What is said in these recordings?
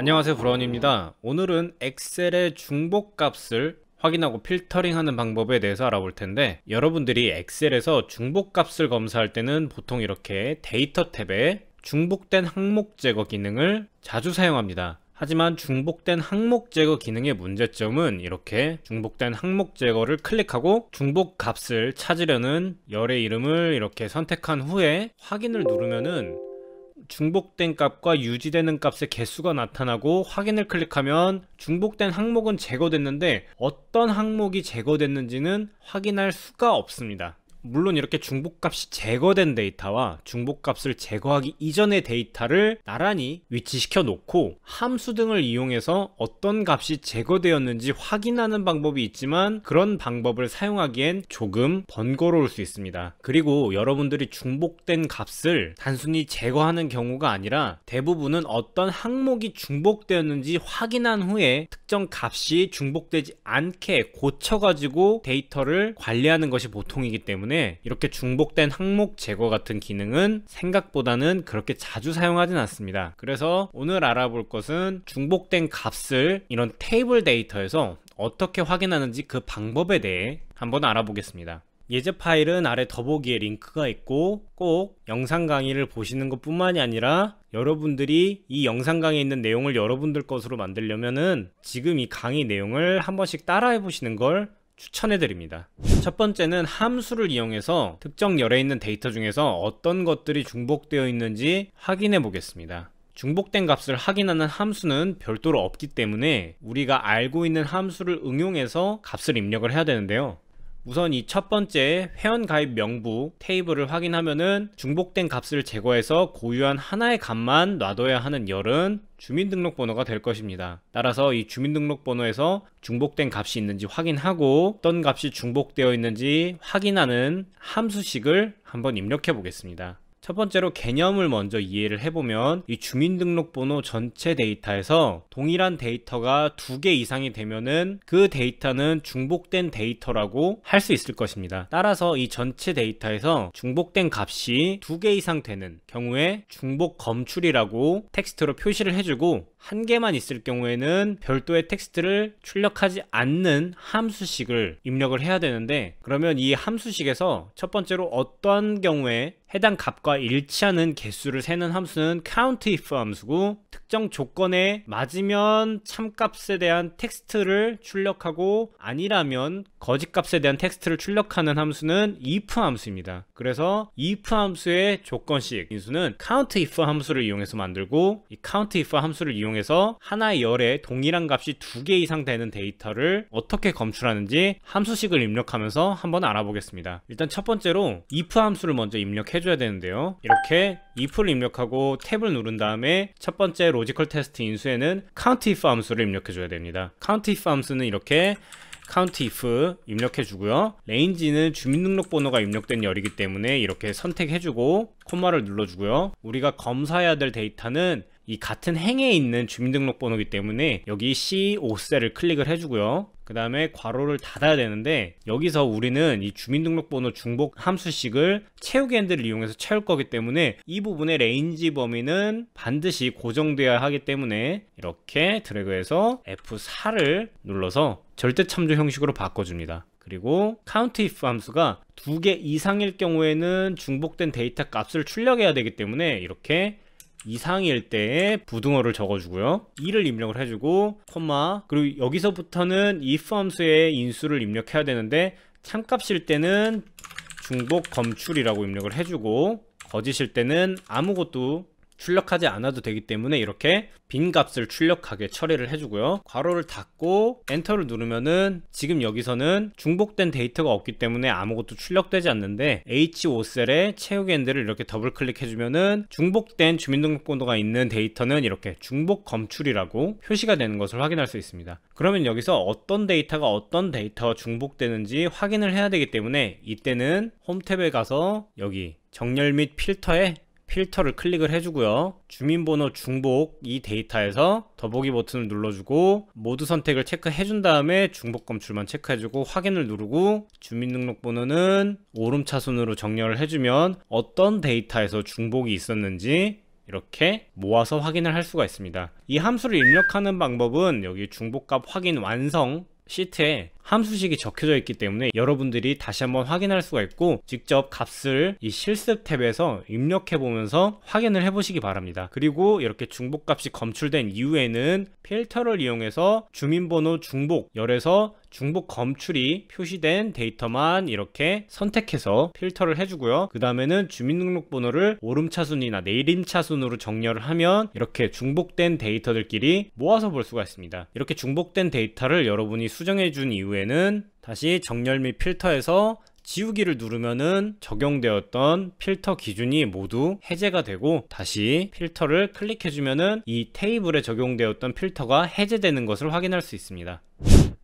안녕하세요 브라운입니다. 오늘은 엑셀의 중복값을 확인하고 필터링하는 방법에 대해서 알아볼 텐데 여러분들이 엑셀에서 중복값을 검사할 때는 보통 이렇게 데이터 탭에 중복된 항목 제거 기능을 자주 사용합니다. 하지만 중복된 항목 제거 기능의 문제점은 이렇게 중복된 항목 제거를 클릭하고 중복 값을 찾으려는 열의 이름을 이렇게 선택한 후에 확인을 누르면은 중복된 값과 유지되는 값의 개수가 나타나고 확인을 클릭하면 중복된 항목은 제거됐는데 어떤 항목이 제거됐는지는 확인할 수가 없습니다. 물론 이렇게 중복값이 제거된 데이터와 중복값을 제거하기 이전의 데이터를 나란히 위치시켜 놓고 함수 등을 이용해서 어떤 값이 제거되었는지 확인하는 방법이 있지만 그런 방법을 사용하기엔 조금 번거로울 수 있습니다. 그리고 여러분들이 중복된 값을 단순히 제거하는 경우가 아니라 대부분은 어떤 항목이 중복되었는지 확인한 후에 특정 값이 중복되지 않게 고쳐가지고 데이터를 관리하는 것이 보통이기 때문에 때문에 이렇게 중복된 항목 제거 같은 기능은 생각보다는 그렇게 자주 사용하진 않습니다. 그래서 오늘 알아볼 것은 중복된 값을 이런 테이블 데이터에서 어떻게 확인하는지 그 방법에 대해 한번 알아보겠습니다. 예제 파일은 아래 더보기에 링크가 있고 꼭 영상 강의를 보시는 것 뿐만이 아니라 여러분들이 이 영상 강의에 있는 내용을 여러분들 것으로 만들려면은 지금 이 강의 내용을 한 번씩 따라해 보시는 걸 추천해 드립니다. 첫 번째는 함수를 이용해서 특정 열에 있는 데이터 중에서 어떤 것들이 중복되어 있는지 확인해 보겠습니다. 중복된 값을 확인하는 함수는 별도로 없기 때문에 우리가 알고 있는 함수를 응용해서 값을 입력을 해야 되는데요 우선 이 첫 번째 회원 가입 명부 테이블을 확인하면은 중복된 값을 제거해서 고유한 하나의 값만 놔둬야 하는 열은 주민등록번호가 될 것입니다. 따라서 이 주민등록번호에서 중복된 값이 있는지 확인하고 어떤 값이 중복되어 있는지 확인하는 함수식을 한번 입력해 보겠습니다. 첫 번째로 개념을 먼저 이해를 해보면 이 주민등록번호 전체 데이터에서 동일한 데이터가 두 개 이상이 되면은 그 데이터는 중복된 데이터라고 할 수 있을 것입니다. 따라서 이 전체 데이터에서 중복된 값이 두 개 이상 되는 경우에 중복 검출이라고 텍스트로 표시를 해주고 한 개만 있을 경우에는 별도의 텍스트를 출력하지 않는 함수식을 입력을 해야 되는데 그러면 이 함수식에서 첫 번째로 어떤 경우에 해당 값과 일치하는 개수를 세는 함수는 countIf 함수고 특정 조건에 맞으면 참값에 대한 텍스트를 출력하고 아니라면 거짓값에 대한 텍스트를 출력하는 함수는 if 함수입니다. 그래서 if 함수의 조건식 인수는 countIf 함수를 이용해서 만들고 이 countIf 함수를 이용 해서 하나의 열에 동일한 값이 두 개 이상 되는 데이터를 어떻게 검출하는지 함수식을 입력하면서 한번 알아보겠습니다. 일단 첫 번째로 if 함수를 먼저 입력해줘야 되는데요. 이렇게 if를 입력하고 탭을 누른 다음에 첫 번째 logical test 인수에는 countIf 함수를 입력해줘야 됩니다. countIf 함수는 이렇게 countIf 입력해 주고요 range는 주민등록번호가 입력된 열이기 때문에 이렇게 선택해 주고 콤마를 눌러 주고요 우리가 검사해야 될 데이터는 이 같은 행에 있는 주민등록번호이기 때문에 여기 C5셀을 클릭을 해주고요 그 다음에 괄호를 닫아야 되는데 여기서 우리는 이 주민등록번호 중복 함수식을 채우기 핸들을 이용해서 채울 거기 때문에 이 부분의 range 범위는 반드시 고정되어야 하기 때문에 이렇게 드래그해서 F4를 눌러서 절대 참조 형식으로 바꿔줍니다. 그리고 countIf 함수가 두 개 이상일 경우에는 중복된 데이터 값을 출력해야 되기 때문에 이렇게 이상일 때에 부등호를 적어주고요. 2를 입력을 해주고 콤마. 그리고 여기서부터는 if 함수의 인수를 입력해야 되는데 참값일 때는 중복 검출이라고 입력을 해주고 거짓일 때는 아무것도 출력하지 않아도 되기 때문에 이렇게 빈 값을 출력하게 처리를 해주고요. 괄호를 닫고 엔터를 누르면은 지금 여기서는 중복된 데이터가 없기 때문에 아무것도 출력되지 않는데 H5셀에 채우기 핸들을 이렇게 더블 클릭해주면은 중복된 주민등록번호가 있는 데이터는 이렇게 중복 검출이라고 표시가 되는 것을 확인할 수 있습니다. 그러면 여기서 어떤 데이터가 어떤 데이터와 중복되는지 확인을 해야 되기 때문에 이때는 홈 탭에 가서 여기 정렬 및 필터에 필터를 클릭을 해주고요 주민번호 중복 이 데이터에서 더보기 버튼을 눌러주고 모두 선택을 체크해 준 다음에 중복 검출만 체크해주고 확인을 누르고 주민등록번호는 오름차순으로 정렬을 해주면 어떤 데이터에서 중복이 있었는지 이렇게 모아서 확인을 할 수가 있습니다. 이 함수를 입력하는 방법은 여기 중복값 확인 완성 시트에 함수식이 적혀져 있기 때문에 여러분들이 다시 한번 확인할 수가 있고 직접 값을 이 실습 탭에서 입력해 보면서 확인을 해 보시기 바랍니다 그리고 이렇게 중복값이 검출된 이후에는 필터를 이용해서 주민번호 중복 열에서 중복 검출이 표시된 데이터만 이렇게 선택해서 필터를 해주고요. 그 다음에는 주민등록번호를 오름차순이나 내림차순으로 정렬을 하면 이렇게 중복된 데이터들끼리 모아서 볼 수가 있습니다. 이렇게 중복된 데이터를 여러분이 수정해 준 이후 에는 다시 정렬 및 필터에서 지우기를 누르면은 적용되었던 필터 기준이 모두 해제가 되고 다시 필터를 클릭해주면은 이 테이블에 적용되었던 필터가 해제되는 것을 확인할 수 있습니다.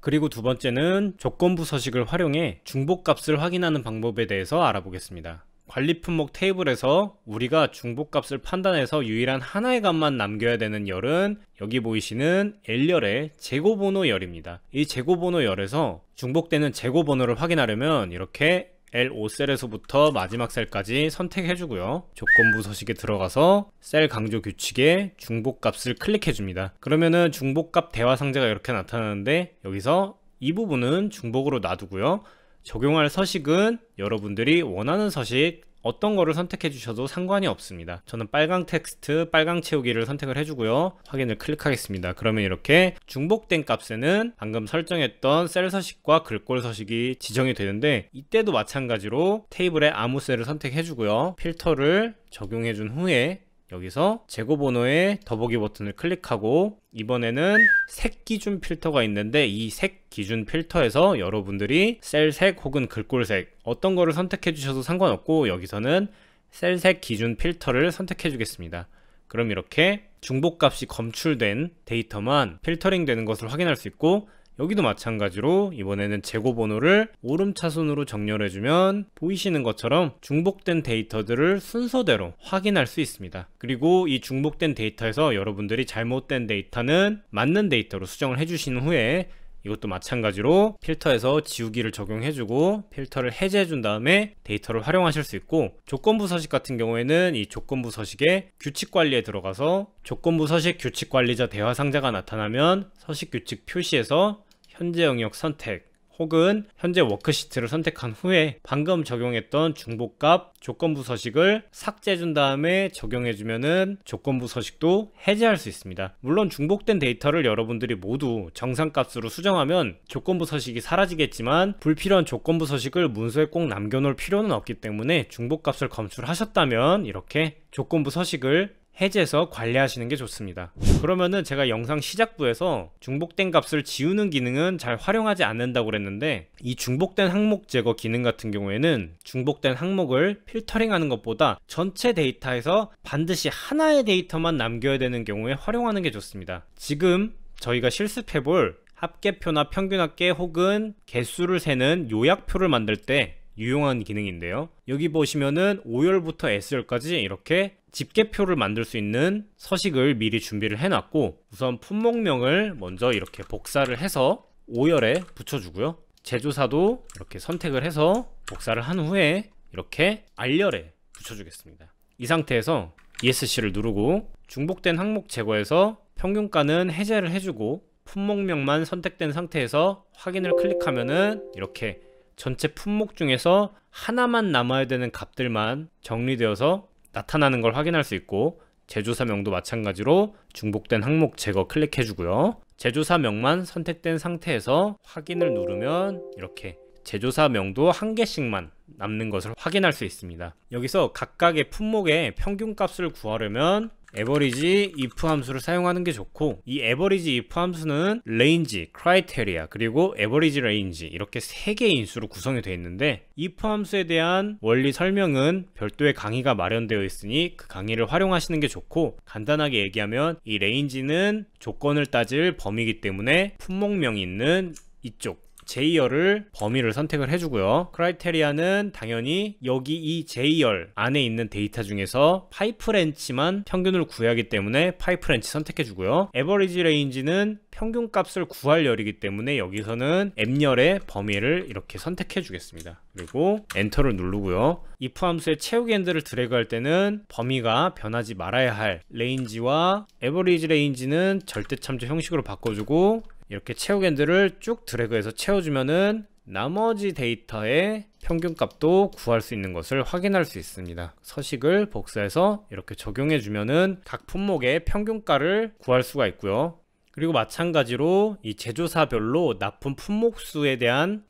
그리고 두 번째는 조건부 서식을 활용해 중복값을 확인하는 방법에 대해서 알아보겠습니다. 관리 품목 테이블에서 우리가 중복값을 판단해서 유일한 하나의 값만 남겨야 되는 열은 여기 보이시는 L열의 재고번호 열입니다. 이 재고번호 열에서 중복되는 재고번호를 확인하려면 이렇게 L5셀에서부터 마지막 셀까지 선택해 주고요. 조건부 서식에 들어가서 셀 강조 규칙에 중복값을 클릭해 줍니다. 그러면은 중복값 대화 상자가 이렇게 나타나는데 여기서 이 부분은 중복으로 놔두고요. 적용할 서식은 여러분들이 원하는 서식 어떤 거를 선택해 주셔도 상관이 없습니다. 저는 빨강 텍스트 빨강 채우기를 선택을 해주고요. 확인을 클릭하겠습니다. 그러면 이렇게 중복된 값에는 방금 설정했던 셀 서식과 글꼴 서식이 지정이 되는데 이때도 마찬가지로 테이블에 아무 셀을 선택해 주고요. 필터를 적용해 준 후에 여기서 재고 번호의 더보기 버튼을 클릭하고 이번에는 색 기준 필터가 있는데 이 색 기준 필터에서 여러분들이 셀색 혹은 글꼴색 어떤 거를 선택해 주셔도 상관없고 여기서는 셀색 기준 필터를 선택해 주겠습니다. 그럼 이렇게 중복값이 검출된 데이터만 필터링 되는 것을 확인할 수 있고 여기도 마찬가지로 이번에는 재고 번호를 오름차순으로 정렬해주면 보이시는 것처럼 중복된 데이터들을 순서대로 확인할 수 있습니다. 그리고 이 중복된 데이터에서 여러분들이 잘못된 데이터는 맞는 데이터로 수정을 해주신 후에 이것도 마찬가지로 필터에서 지우기를 적용해주고 필터를 해제해준 다음에 데이터를 활용하실 수 있고 조건부 서식 같은 경우에는 이 조건부 서식의 규칙 관리에 들어가서 조건부 서식 규칙 관리자 대화 상자가 나타나면 서식 규칙 표시에서 현재 영역 선택 혹은 현재 워크시트를 선택한 후에 방금 적용했던 중복값 조건부 서식을 삭제해 준 다음에 적용해 주면은 조건부 서식도 해제할 수 있습니다. 물론 중복된 데이터를 여러분들이 모두 정상값으로 수정하면 조건부 서식이 사라지겠지만 불필요한 조건부 서식을 문서에 꼭 남겨 놓을 필요는 없기 때문에 중복값을 검출하셨다면 이렇게 조건부 서식을 해제해서 관리하시는 게 좋습니다. 그러면은 제가 영상 시작부에서 중복된 값을 지우는 기능은 잘 활용하지 않는다고 그랬는데 이 중복된 항목 제거 기능 같은 경우에는 중복된 항목을 필터링하는 것보다 전체 데이터에서 반드시 하나의 데이터만 남겨야 되는 경우에 활용하는 게 좋습니다. 지금 저희가 실습해볼 합계표나 평균합계 혹은 개수를 세는 요약표를 만들 때 유용한 기능인데요. 여기 보시면은 5열부터 S열까지 이렇게 집계표를 만들 수 있는 서식을 미리 준비를 해놨고 우선 품목명을 먼저 이렇게 복사를 해서 5열에 붙여주고요. 제조사도 이렇게 선택을 해서 복사를 한 후에 이렇게 R열에 붙여주겠습니다. 이 상태에서 ESC를 누르고 중복된 항목 제거해서 평균가는 해제를 해주고 품목명만 선택된 상태에서 확인을 클릭하면은 이렇게 전체 품목 중에서 하나만 남아야 되는 값들만 정리되어서 나타나는 걸 확인할 수 있고 제조사명도 마찬가지로 중복된 항목 제거 클릭해 주고요. 제조사명만 선택된 상태에서 확인을 누르면 이렇게 제조사명도 한 개씩만 남는 것을 확인할 수 있습니다. 여기서 각각의 품목의 평균값을 구하려면 에버리지 if 함수를 사용하는 게 좋고 이 에버리지 if 함수는 range, criteria 그리고 에버리지 range 이렇게 세 개의 인수로 구성이 되어 있는데 if 함수에 대한 원리 설명은 별도의 강의가 마련되어 있으니 그 강의를 활용하시는 게 좋고 간단하게 얘기하면 이 range는 조건을 따질 범위이기 때문에 품목명이 있는 이쪽 J열을 범위를 선택을 해주고요. criteria는 당연히 여기 이 J열 안에 있는 데이터 중에서 파이프 렌치만 평균을 구하기 때문에 파이프 렌치 선택해주고요. average range는 평균 값을 구할 열이기 때문에 여기서는 M열의 범위를 이렇게 선택해 주겠습니다. 그리고 엔터를 누르고요. if 함수의 채우기 핸들을 드래그 할 때는 범위가 변하지 말아야 할 range와 average range는 절대 참조 형식으로 바꿔주고 이렇게 채우기 핸들을 쭉 드래그해서 채워주면은 나머지 데이터의 평균값도 구할 수 있는 것을 확인할 수 있습니다. 서식을 복사해서 이렇게 적용해 주면은 각 품목의 평균가를 구할 수가 있고요. 그리고 마찬가지로 이 제조사별로 납품 품목수에 대한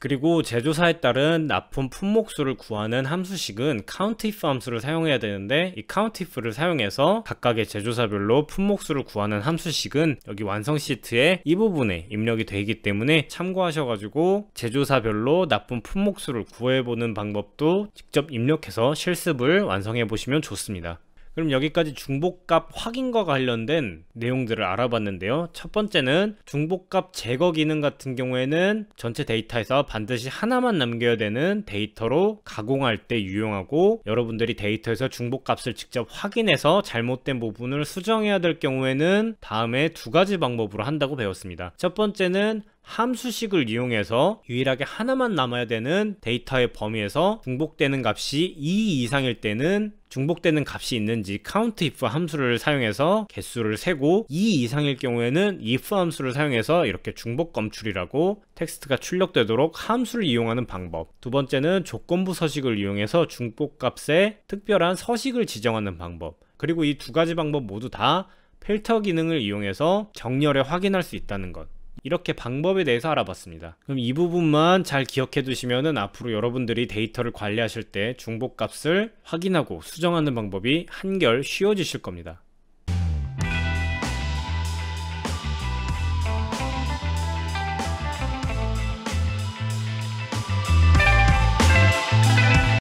그리고 제조사에 따른 납품 품목수를 구하는 함수식은 countIf 함수를 사용해야 되는데 이 countIf를 사용해서 각각의 제조사별로 품목수를 구하는 함수식은 여기 완성 시트에 이 부분에 입력이 되어 있기 때문에 참고하셔가지고 제조사별로 납품 품목수를 구해보는 방법도 직접 입력해서 실습을 완성해 보시면 좋습니다. 그럼 여기까지 중복값 확인과 관련된 내용들을 알아봤는데요. 첫 번째는 중복값 제거 기능 같은 경우에는 전체 데이터에서 반드시 하나만 남겨야 되는 데이터로 가공할 때 유용하고 여러분들이 데이터에서 중복값을 직접 확인해서 잘못된 부분을 수정해야 될 경우에는 다음에 두 가지 방법으로 한다고 배웠습니다. 첫 번째는 함수식을 이용해서 유일하게 하나만 남아야 되는 데이터의 범위에서 중복되는 값이 2 이상일 때는 중복되는 값이 있는지 countIf 함수를 사용해서 개수를 세고 2 이상일 경우에는 if 함수를 사용해서 이렇게 중복 검출이라고 텍스트가 출력되도록 함수를 이용하는 방법. 두 번째는 조건부 서식을 이용해서 중복값에 특별한 서식을 지정하는 방법. 그리고 이 두 가지 방법 모두 다 필터 기능을 이용해서 정렬에 확인할 수 있다는 것 이렇게 방법에 대해서 알아봤습니다. 그럼 이 부분만 잘 기억해 두시면은 앞으로 여러분들이 데이터를 관리하실 때 중복 값을 확인하고 수정하는 방법이 한결 쉬워지실 겁니다.